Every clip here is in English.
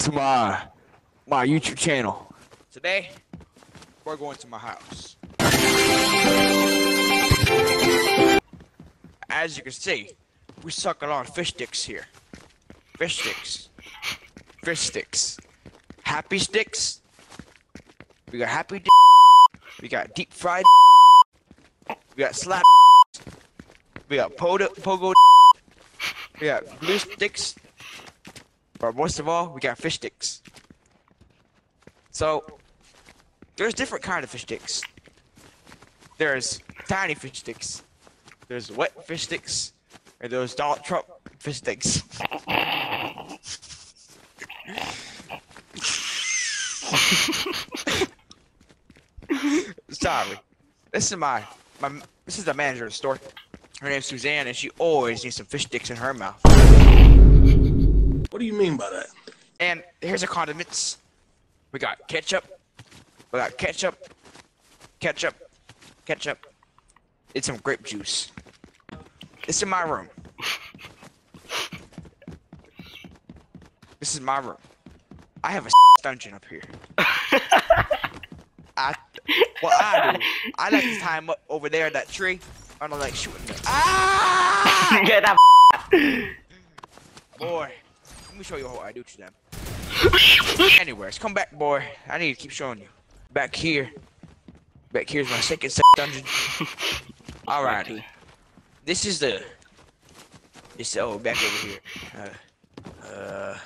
to my my YouTube channel. Today, we're going to my house. As you can see, we suck a lot of fish sticks here. Fish sticks. Fish sticks. Happy sticks. We got happy We got deep fried We got slap We got pogo, pogo We got blue sticks. But most of all, we got fish sticks. So, there's different kind of fish sticks. There's tiny fish sticks. There's wet fish sticks. And there's Donald Trump fish sticks. Sorry. This is my my this is the manager of the store. Her name's Suzanne and she always needs some fish sticks in her mouth. What do you mean by that? And here's the condiments. We got ketchup. We got ketchup. Ketchup. Ketchup. It's some grape juice. It's in my room. This is my room. I have a dungeon up here. I, what I do, I like to time up over there in that tree. I don't like shooting them. Ah! Get that Boy, let me show you what I do to them. Anyways, come back, boy. I need to keep showing you. Back here. Back here's my second se- dungeon. Alrighty. This is the. This oh back over here. Uh, uh.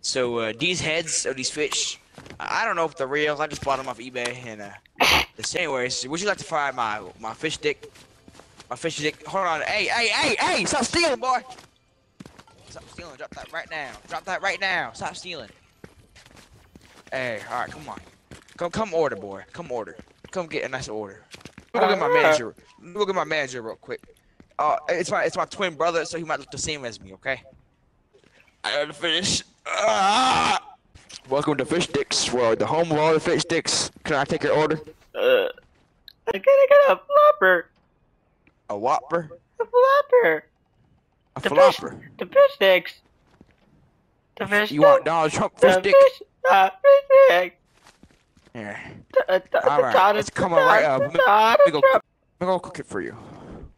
So uh, these heads of these fish, I don't know if they're real. I just bought them off eBay and uh. The anyways, would you like to fry my my fish stick? My fish stick. Hold on. Hey, hey, hey, hey! Stop stealing, boy! Stop stealing. Drop that right now. Drop that right now. Stop stealing. Hey, all right, come on. Come, come order, boy. Come order. Come get a nice order. Look at my manager. Look at my manager real quick. Uh, it's my it's my twin brother, so he might look the same as me. Okay. I gotta finish. Ah! Welcome to Fish Sticks World, the home of all the fish sticks. Can I take your order? Uh, I gotta get a flopper. A Whopper? A flopper. A The flopper? fish, the fish sticks. The fish You want Donald Trump the fish stick? fish, uh, fish stick. Here. The, the, the All right, Donald- it's coming the right up. Let Donald me go- Trump. I'm gonna cook it for you.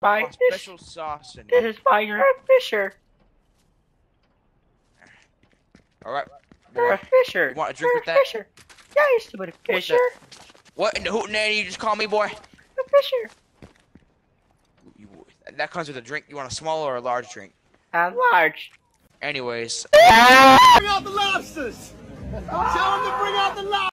My Want fish, special sauce in this it. is by your Fisher. All right. You're Boy. Fisher. You want a drink You're with that? Fisher. Yeah, I used to be a the- Fisher. What in the hootenanny you just call me, boy? A Fisher. You, that comes with a drink. You want a small or a large drink? I'm large. Anyways, Bring out the lobsters! Tell them to bring out the lobsters!